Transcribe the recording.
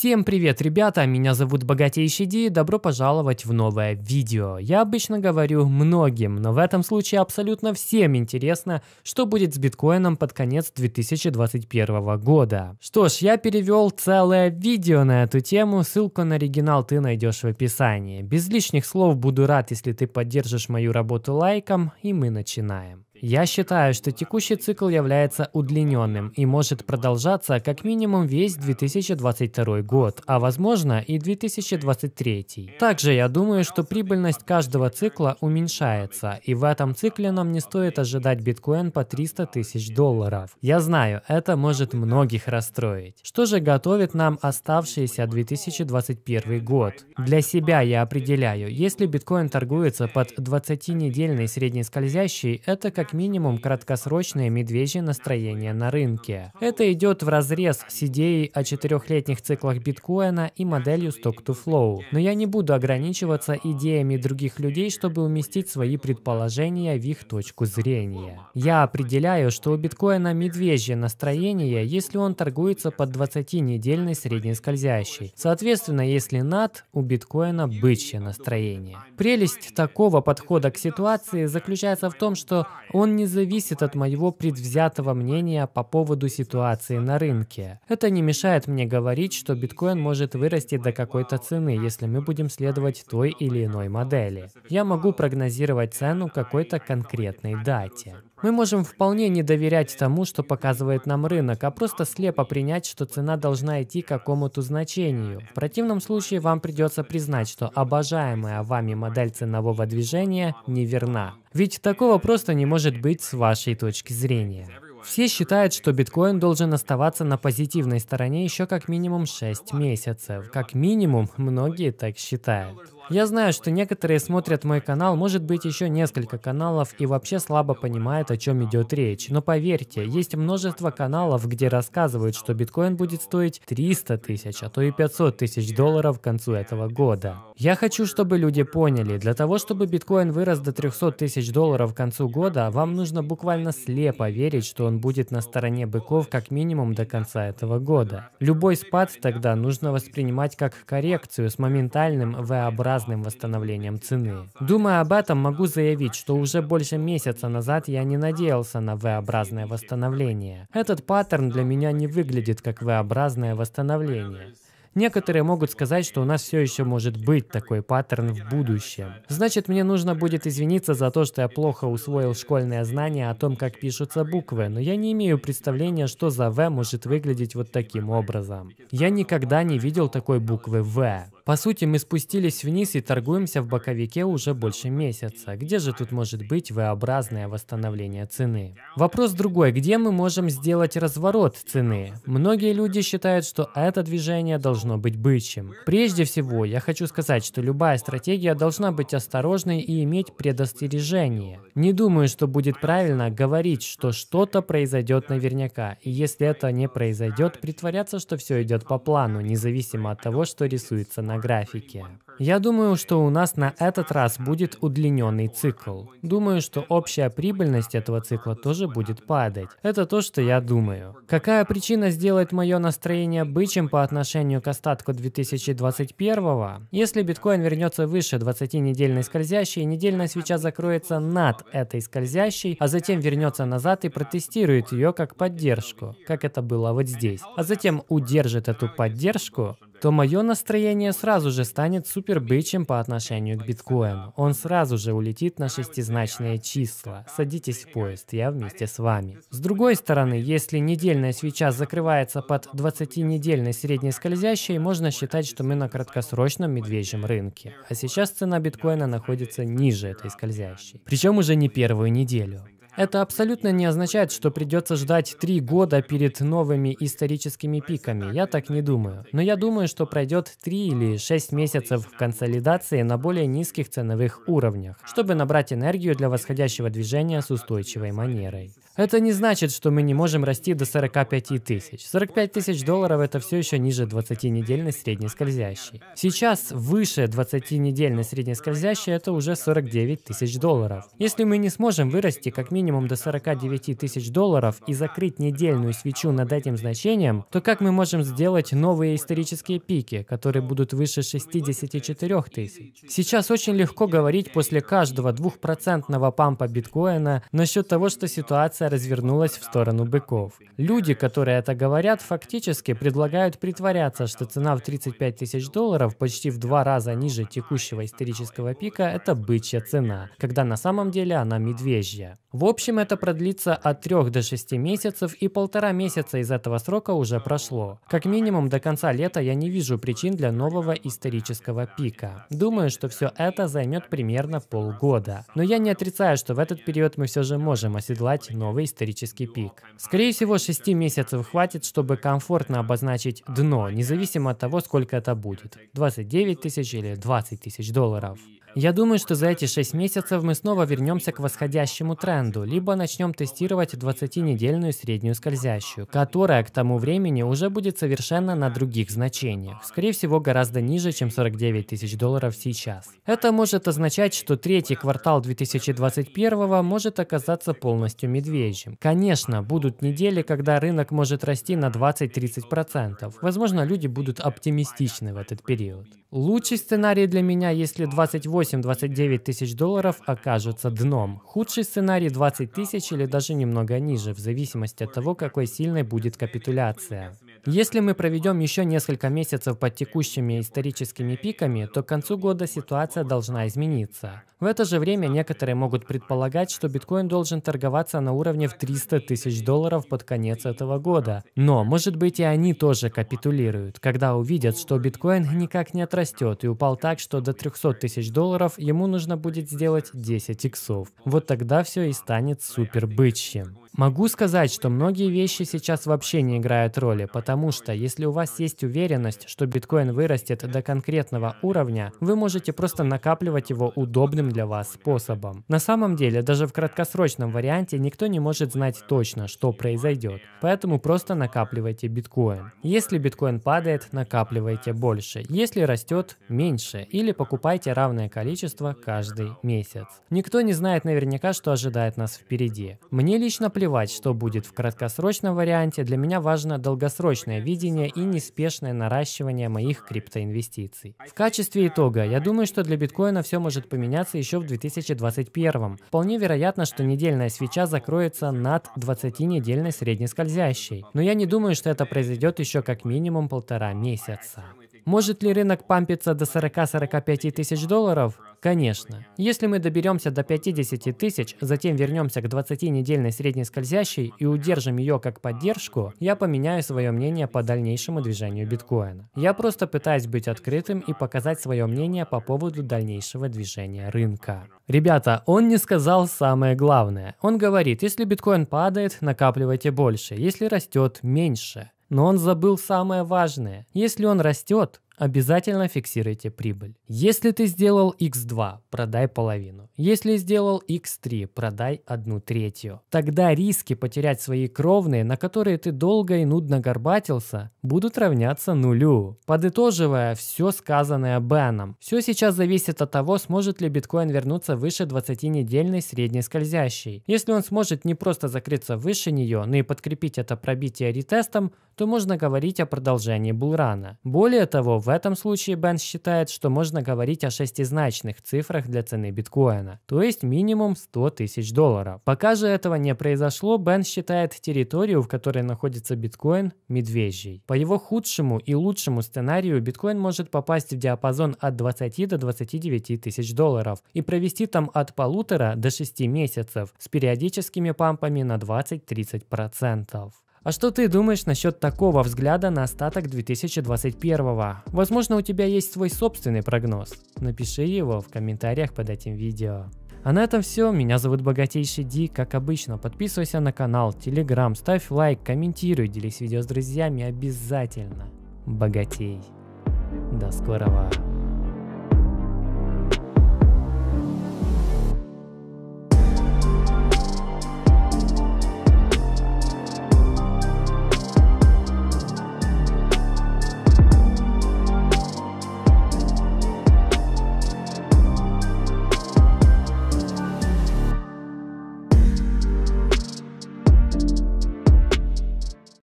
Всем привет, ребята! Меня зовут Богатейший Ди, добро пожаловать в новое видео. Я обычно говорю многим, но в этом случае абсолютно всем интересно, что будет с биткоином под конец 2021 года. Что ж, я перевел целое видео на эту тему, ссылку на оригинал ты найдешь в описании. Без лишних слов буду рад, если ты поддержишь мою работу лайком, и мы начинаем. Я считаю, что текущий цикл является удлиненным и может продолжаться как минимум весь 2022 год, а возможно и 2023. Также я думаю, что прибыльность каждого цикла уменьшается, и в этом цикле нам не стоит ожидать биткоин по 300 тысяч долларов. Я знаю, это может многих расстроить. Что же готовит нам оставшийся 2021 год? Для себя я определяю, если биткоин торгуется под 20-недельной среднескользящей, это как минимум краткосрочное медвежье настроение на рынке. Это идет в разрез с идеей о четырехлетних циклах биткоина и моделью Stock to Flow. Но я не буду ограничиваться идеями других людей, чтобы уместить свои предположения в их точку зрения. Я определяю, что у биткоина медвежье настроение, если он торгуется под 20-недельной средней скользящей. Соответственно, если над, у биткоина бычье настроение. Прелесть такого подхода к ситуации заключается в том, что не зависит от моего предвзятого мнения по поводу ситуации на рынке. Это не мешает мне говорить, что биткоин может вырасти до какой-то цены, если мы будем следовать той или иной модели. Я могу прогнозировать цену какой-то конкретной дате. Мы можем вполне не доверять тому, что показывает нам рынок, а просто слепо принять, что цена должна идти к какому-то значению. В противном случае вам придется признать, что обожаемая вами модель ценового движения неверна. Ведь такого просто не может быть с вашей точки зрения. Все считают, что биткоин должен оставаться на позитивной стороне еще как минимум 6 месяцев. Как минимум, многие так считают. Я знаю, что некоторые смотрят мой канал, может быть еще несколько каналов и вообще слабо понимают, о чем идет речь. Но поверьте, есть множество каналов, где рассказывают, что биткоин будет стоить 300 тысяч, а то и 500 тысяч долларов к концу этого года. Я хочу, чтобы люди поняли, для того, чтобы биткоин вырос до 300 тысяч долларов к концу года, вам нужно буквально слепо верить, что он будет на стороне быков как минимум до конца этого года. Любой спад тогда нужно воспринимать как коррекцию с моментальным V-образным разным восстановлением цены. Думая об этом, могу заявить, что уже больше месяца назад я не надеялся на V-образное восстановление. Этот паттерн для меня не выглядит как V-образное восстановление. Некоторые могут сказать, что у нас все еще может быть такой паттерн в будущем. Значит, мне нужно будет извиниться за то, что я плохо усвоил школьные знания о том, как пишутся буквы, но я не имею представления, что за V может выглядеть вот таким образом. Я никогда не видел такой буквы V. По сути, мы спустились вниз и торгуемся в боковике уже больше месяца. Где же тут может быть V-образное восстановление цены? Вопрос другой. Где мы можем сделать разворот цены? Многие люди считают, что это движение должно быть бычьим. Прежде всего, я хочу сказать, что любая стратегия должна быть осторожной и иметь предостережение. Не думаю, что будет правильно говорить, что что-то произойдет наверняка. И если это не произойдет, притворяться, что все идет по плану, независимо от того, что рисуется на графике. Я думаю, что у нас на этот раз будет удлиненный цикл. Думаю, что общая прибыльность этого цикла тоже будет падать. Это то, что я думаю. Какая причина сделать мое настроение бычьим по отношению к остатку 2021? Если биткоин вернется выше 20-недельной скользящей, недельная свеча закроется над этой скользящей, а затем вернется назад и протестирует ее как поддержку, как это было вот здесь. А затем удержит эту поддержку, то мое настроение сразу же станет супербычем по отношению к биткоину. Он сразу же улетит на шестизначные числа. Садитесь в поезд, я вместе с вами. С другой стороны, если недельная свеча закрывается под 20-недельной средней скользящей, можно считать, что мы на краткосрочном медвежьем рынке. А сейчас цена биткоина находится ниже этой скользящей. Причем уже не первую неделю. Это абсолютно не означает, что придется ждать три года перед новыми историческими пиками. Я так не думаю. Но я думаю, что пройдет три или шесть месяцев консолидации на более низких ценовых уровнях, чтобы набрать энергию для восходящего движения с устойчивой манерой. Это не значит, что мы не можем расти до 45 тысяч. 45 тысяч долларов это все еще ниже 20-недельной средней скользящей. Сейчас выше 20-недельной средней скользящей это уже 49 тысяч долларов. Если мы не сможем вырасти как минимум до 49 тысяч долларов и закрыть недельную свечу над этим значением, то как мы можем сделать новые исторические пики, которые будут выше 64 тысяч? Сейчас очень легко говорить после каждого двухпроцентного пампа биткоина насчет того, что ситуация развернулась в сторону быков. Люди, которые это говорят, фактически предлагают притворяться, что цена в 35 тысяч долларов почти в два раза ниже текущего исторического пика – это бычья цена, когда на самом деле она медвежья. В общем, это продлится от 3 до 6 месяцев, и полтора месяца из этого срока уже прошло. Как минимум до конца лета я не вижу причин для нового исторического пика. Думаю, что все это займет примерно полгода. Но я не отрицаю, что в этот период мы все же можем оседлать новый исторический пик. Скорее всего, 6 месяцев хватит, чтобы комфортно обозначить дно, независимо от того, сколько это будет. 29 тысяч или 20 тысяч долларов. Я думаю, что за эти 6 месяцев мы снова вернемся к восходящему тренду, либо начнем тестировать 20-недельную среднюю скользящую, которая к тому времени уже будет совершенно на других значениях, скорее всего гораздо ниже, чем 49 тысяч долларов сейчас. Это может означать, что третий квартал 2021 может оказаться полностью медвежьим. Конечно, будут недели, когда рынок может расти на 20-30%. Возможно, люди будут оптимистичны в этот период. Лучший сценарий для меня, если 28-29 тысяч долларов окажутся дном. Худший сценарий 20 тысяч или даже немного ниже, в зависимости от того, какой сильной будет капитуляция. Если мы проведем еще несколько месяцев под текущими историческими пиками, то к концу года ситуация должна измениться. В это же время некоторые могут предполагать, что биткоин должен торговаться на уровне в 300 тысяч долларов под конец этого года. Но, может быть, и они тоже капитулируют, когда увидят, что биткоин никак не отрастет и упал так, что до 300 тысяч долларов ему нужно будет сделать 10 иксов. Вот тогда все и станет супер бычьим. Могу сказать, что многие вещи сейчас вообще не играют роли, потому что если у вас есть уверенность, что биткоин вырастет до конкретного уровня, вы можете просто накапливать его удобным для вас способом. На самом деле, даже в краткосрочном варианте никто не может знать точно, что произойдет, поэтому просто накапливайте биткоин. Если биткоин падает, накапливайте больше, если растет, меньше, или покупайте равное количество каждый месяц. Никто не знает наверняка, что ожидает нас впереди. Мне лично плевать, что будет в краткосрочном варианте, для меня важно долгосрочное видение и неспешное наращивание моих криптоинвестиций. В качестве итога, я думаю, что для биткоина все может поменяться еще в 2021. Вполне вероятно, что недельная свеча закроется над 20-недельной среднескользящей. Но я не думаю, что это произойдет еще как минимум полтора месяца. Может ли рынок пампиться до 40-45 тысяч долларов? Конечно. Если мы доберемся до 50 тысяч, затем вернемся к 20-недельной средней скользящей и удержим ее как поддержку, я поменяю свое мнение по дальнейшему движению биткоина. Я просто пытаюсь быть открытым и показать свое мнение по поводу дальнейшего движения рынка. Ребята, он не сказал самое главное. Он говорит, если биткоин падает, накапливайте больше, если растет, меньше. Но он забыл самое важное. Если он растет, обязательно фиксируйте прибыль. Если ты сделал x2, продай половину. Если сделал x3, продай одну третью. Тогда риски потерять свои кровные, на которые ты долго и нудно горбатился, будут равняться нулю. Подытоживая все сказанное Беном, все сейчас зависит от того, сможет ли биткоин вернуться выше 20-недельной средней скользящей. Если он сможет не просто закрыться выше нее, но и подкрепить это пробитие ретестом, то можно говорить о продолжении булрана. Более того, в этом случае Бен считает, что можно говорить о шестизначных цифрах для цены биткоина, то есть минимум 100 тысяч долларов. Пока же этого не произошло, Бен считает территорию, в которой находится биткоин, медвежьей. По его худшему и лучшему сценарию биткоин может попасть в диапазон от 20 до 29 тысяч долларов и провести там от полутора до 6 месяцев с периодическими пампами на 20-30%. А что ты думаешь насчет такого взгляда на остаток 2021? Возможно, у тебя есть свой собственный прогноз. Напиши его в комментариях под этим видео. А на этом все. Меня зовут Богатейший Ди. Как обычно, подписывайся на канал, телеграм, ставь лайк, комментируй, делись видео с друзьями обязательно. Богатей. До скорого.